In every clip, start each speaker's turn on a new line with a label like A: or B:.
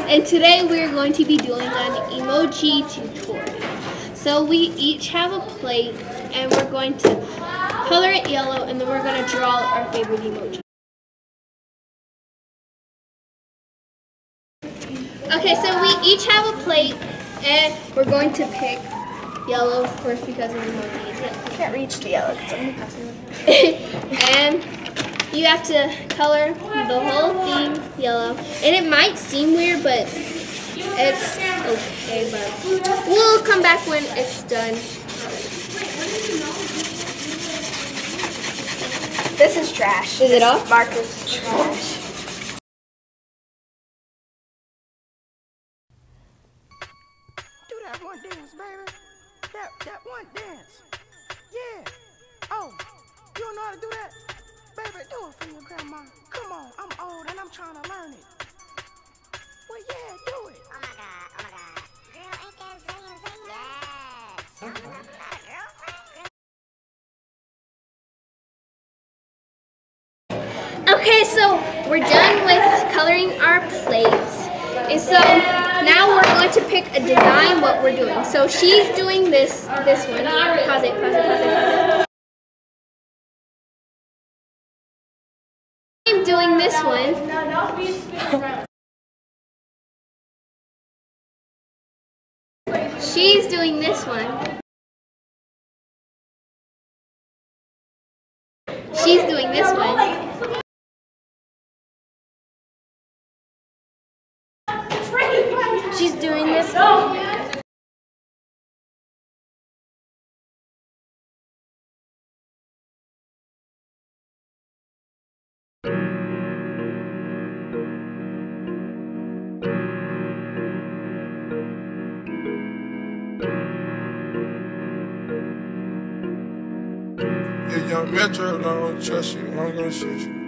A: guys, and today we're going to be doing an emoji tutorial. So we each have a plate and we're going to color it yellow and then we're going to draw our favorite emoji. Okay, so we each have a plate and we're going to pick yellow, of course, because of emojis.
B: I can't reach the yellow. Cuz I'm passing.
A: And you have to color the whole thing yellow. And it might seem weird, but it's okay. But we'll come back when it's done.
B: This is trash.
A: Is it
B: This
A: off?
B: Marker's trash.
C: Do that one dance, baby. That that one dance. Yeah. Do it for your grandma. Come on, I'm old and I'm trying to learn it. Well, yeah, do it.
D: Oh my god, oh my god. Girl, ain't that zing zing? Yes. Oh I'm not a girlfriend.
A: Okay, so we're done with coloring our plates. And so now we're going to pick a design what we're doing. So she's doing this this one. Pause it, pause it, pause it, pause it. Doing this one. She's doing this one. She's doing this one.
E: If young Metro don't trust you, I'm gonna shoot you.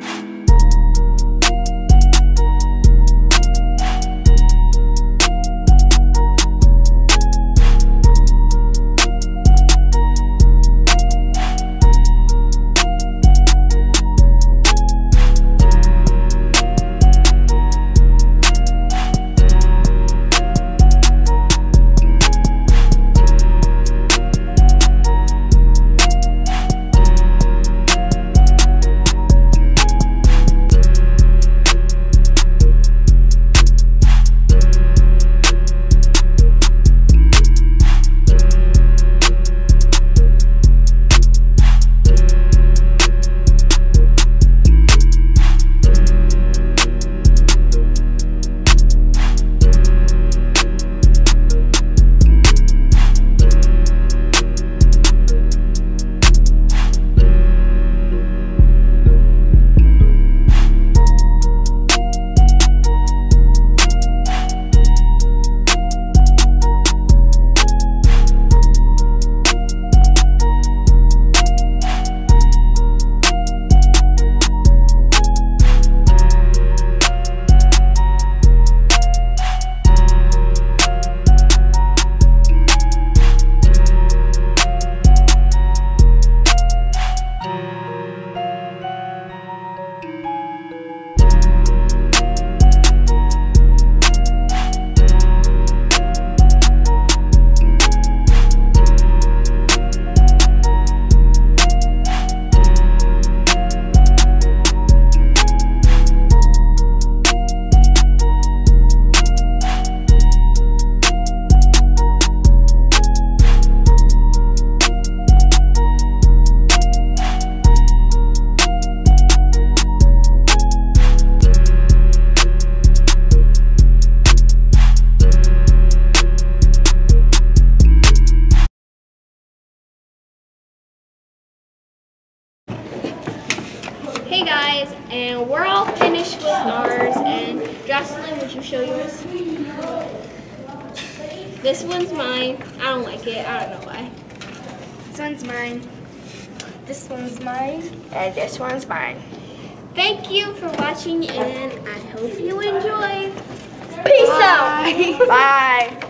A: Hey guys, and we're all finished with ours. And Jocelyn, would you show yours? This one's mine. I don't like it. I don't know why.
B: This one's mine. This one's mine. And this one's mine.
A: Thank you for watching, and I hope you enjoy.
B: Peace out. Bye.